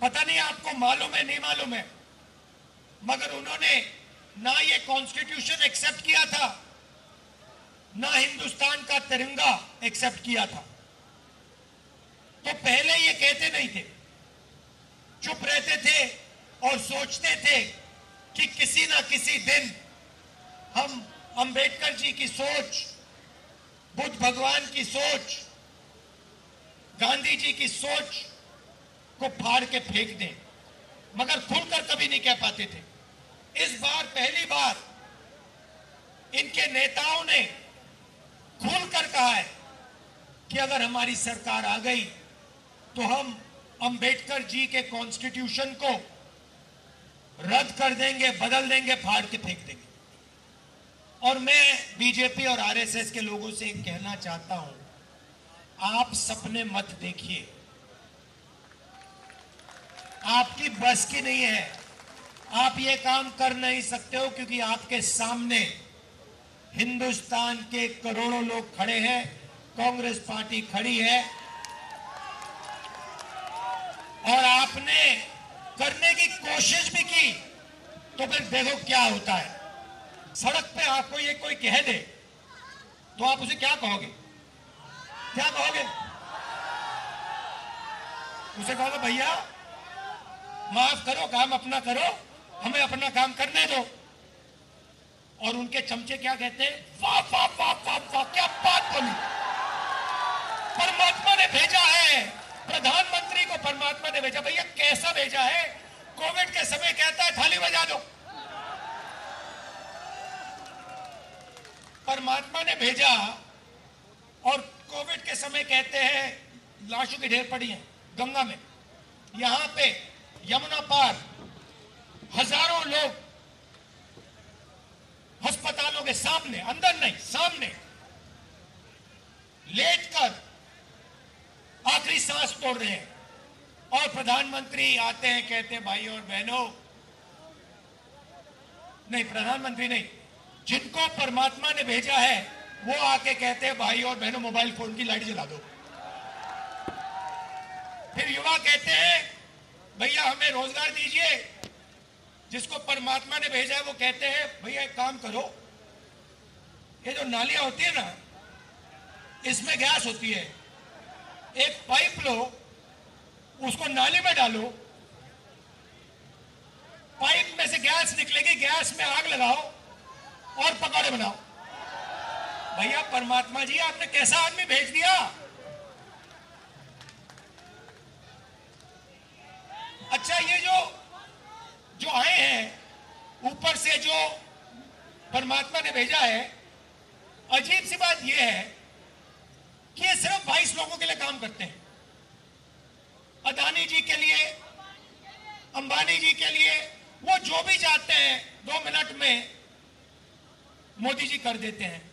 पता नहीं आपको मालूम है, नहीं मालूम है, मगर उन्होंने ना ये कॉन्स्टिट्यूशन एक्सेप्ट किया था, ना हिंदुस्तान का तिरंगा एक्सेप्ट किया था। तो पहले ये कहते नहीं थे, चुप रहते थे और सोचते थे कि किसी ना किसी दिन हम अंबेडकर जी की सोच, बुद्ध भगवान की सोच, गांधी जी की सोच को फाड़ के फेंक दें। मगर खुलकर कभी नहीं कह पाते थे। इस बार, पहली बार इनके नेताओं ने खुलकर कहा है कि अगर हमारी सरकार आ गई तो हम अंबेडकर जी के कॉन्स्टिट्यूशन को रद्द कर देंगे, बदल देंगे, फाड़ के फेंक देंगे। और मैं बीजेपी और आरएसएस के लोगों से कहना चाहता हूँ, आप सपने मत देखिए। आपकी बस की नहीं है। आप ये काम कर नहीं सकते हो क्योंकि आपके सामने हिंदुस्तान के करोड़ों लोग खड़े हैं, कांग्रेस पार्टी खड़ी है। और आपने करने की कोशिश भी की तो फिर देखो क्या होता है। सड़क पे आपको ये कोई कह दे तो आप उसे क्या कहोगे? क्या कहोगे? उसे कहोगे, भैया माफ़ करो, काम अपना करो, हमें अपना काम करने दो। और उनके चमचे क्या कहते हैं? वाह वाह वाह वाह वाह, क्या बात बोली। परमात्मा ने भेजा है। प्रधानमंत्री को परमात्मा ने भेजा। भैया, कैसा भेजा है? कोविड के समय कहता है, थाली बजा दो। परमात्मा ने भेजा और कोविड के समय कहते हैं, लाशों की ढेर पड़ी है, गंगा में। यहाँ पे यमुना पार, हज़ारों लोग अस्पतालों के सामने, अंदर नहीं, सामने लेटकर आखिरी सांस तोड़ रहे हैं। और प्रधानमंत्री आते हैं, कहते हैं भाई और बहनों, नहीं, प्रधानमंत्री नहीं, जिनको परमात्मा ने भेजा है, वो आके कहते हैं भाई और बहनों, मोबाइल फ़ोन की लाइट जला दो। फिर युवा कहते हैं भैया, हमें रोज़गार दीजिए। जिसको परमात्मा ने भेजा है, वो कहते हैं, भैया, एक काम करो। ये जो नालियाँ होती है ना, इसमें गैस होती है। एक पाइप लो, उसको नाली में डालो। पाइप में से गैस निकलेगी, गैस में आग लगाओ और पकौड़े बनाओ। भैया, परमात्मा जी, आपने कैसा आदमी भेज दिया? जो जो आए हैं, ऊपर से जो परमात्मा ने भेजा है, अजीब सी बात यह है कि ये सिर्फ़ बाईस लोगों के लिए काम करते हैं। अदानी जी के लिए, अंबानी जी के लिए, वो जो भी चाहते हैं, दो मिनट में मोदी जी कर देते हैं।